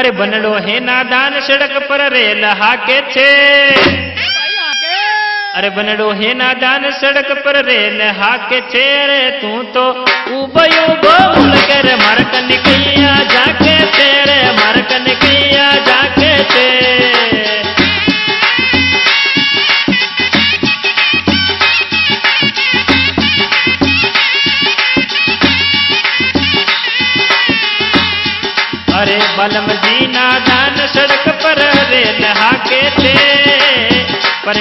अरे बनलो है नादान सड़क पर रेल हाके छे। अरे बनड़ो है नादान सड़क पर रेल हाके छे। रे तू तो उबयो बोल कर मार कन कैया जाके। अरे बलम जी नादान सड़क पर रेल हाके थे। पर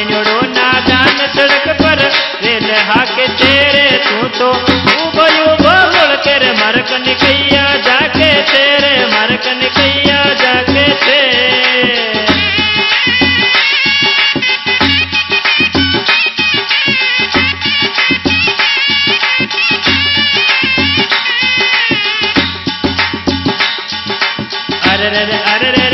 अरे रे रे अरे रे रे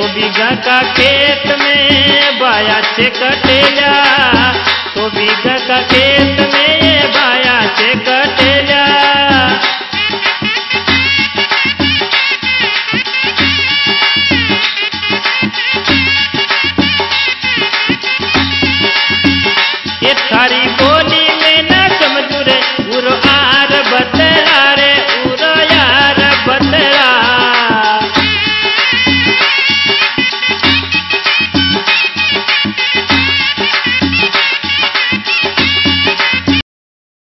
सो बीघा का खेत में, बाया से कटेला सो बीघा का खेत में, बाया से कटेला